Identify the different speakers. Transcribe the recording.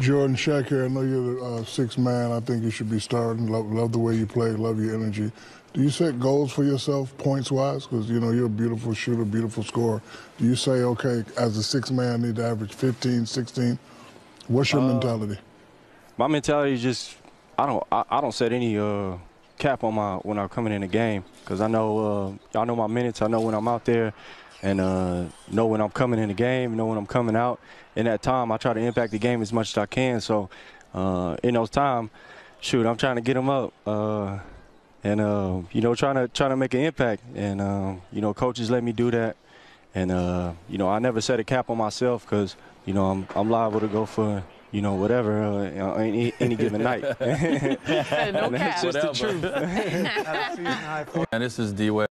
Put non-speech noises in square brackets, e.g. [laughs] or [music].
Speaker 1: Jordan Shaq here. I know you're the uh, sixth man. I think you should be starting. Love, love the way you play. Love your energy. Do you set goals for yourself points wise? Because you know you're a beautiful shooter, beautiful scorer. Do you say, okay, as a sixth man, I need to average 15, 16? What's your uh, mentality?
Speaker 2: My mentality is just I don't I, I don't set any uh, cap on my when I'm coming in the game because I know uh, I know my minutes. I know when I'm out there and uh, know when I'm coming in the game, know when I'm coming out. In that time, I try to impact the game as much as I can. So uh, in those time, shoot, I'm trying to get them up. Uh, and uh, you know, trying to trying to make an impact, and uh, you know, coaches let me do that, and uh, you know, I never set a cap on myself because you know I'm I'm liable to go for you know, whatever, uh, any, any given night. [laughs]
Speaker 3: no [laughs] That's just the truth. [laughs]
Speaker 4: and this is D. Wade.